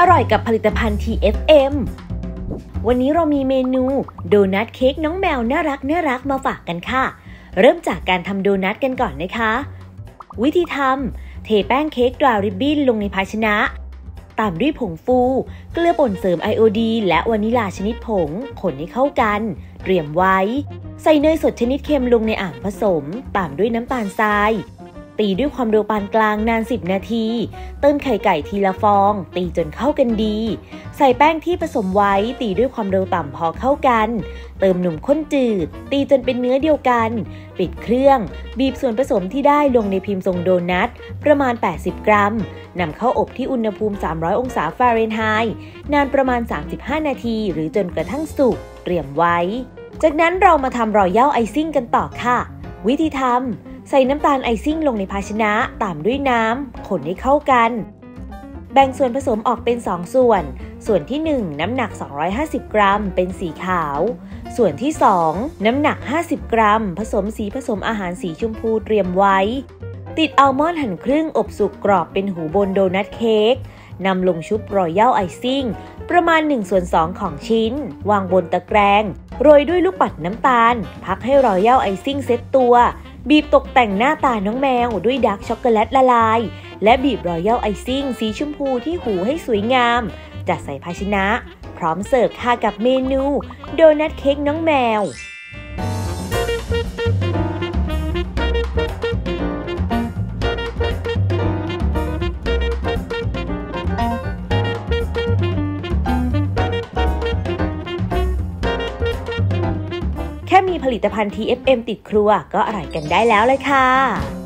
อร่อยกับผลิตภัณฑ์ TFM วันนี้เรามีเมนูโดนัทเค้กน้องแมวน่ารักน่ารักมาฝากกันค่ะ เริ่มจากการทำโดนัทกันก่อนนะคะ วิธีทำเทแป้งเค้กดราริบบิ้นลงในภาชนะ ตามด้วยผงฟู เกลือป่นเสริมไอโอดีและวานิลาชนิดผงคนให้เข้ากัน เตรียมไว้ ใส่เนยสดชนิดเค็มลงในอ่างผสม ตามด้วยน้ำตาลทราย ตีด้วยความเร็วปานกลางนาน 10 นาที เติมไข่ไก่ทีละฟอง ตีจนเข้ากันดี ใส่แป้งที่ผสมไว้ตีด้วยความเร็วต่ำพอเข้ากัน เติมหนุ่มข้นจืด ตีจนเป็นเนื้อเดียวกัน ปิดเครื่อง บีบส่วนผสมที่ได้ลงในพิมพ์ทรงโดนัท ประมาณ 80 กรัมนำเข้าอบที่อุณหภูมิ 300 องศาฟาเรนไฮต์นานประมาณ 35 นาที หรือจนกระทั่งสุกเตรียมไว้ จากนั้นเรามาทำรอยัลไอซิ่งกันต่อค่ะ วิธีทำ ใส่น้ำตาลไอซิ่งลงในภาชนะตามด้วยน้ำ คนให้เข้ากัน แบ่งส่วนผสมออกเป็น 2 ส่วน ส่วนที่ 1 น้ำหนัก 250 กรัม เป็นสีขาว ส่วนที่ 2 น้ำหนัก 50 กรัม ผสมสีผสมอาหารสีชมพูเตรียมไว้ ติดอัลมอนด์หั่นครึ่งอบสุกกรอบเป็นหูบนโดนัทเค้กนำลงชุบรอยัลไอซิ่งประมาณ1ส่วน2ของชิ้น วางบนตะแกรง โรยด้วยลูกปัดน้ำตาล พักให้รอยัลไอซิ่งเซ็ตตัว บีบตกแต่งหน้าตาน้องแมวด้วยดาร์กช็อกโกแลตละลาย และบีบรอยัลไอซิ่งสีชมพูที่หูให้สวยงาม จัดใส่ภาชนะ พร้อมเสิร์ฟค่ะกับเมนู โดนัทเค้กน้องแมว มีผลิตภัณฑ์ TFM ติดครัวก็อร่อยกันได้แล้วเลยค่ะ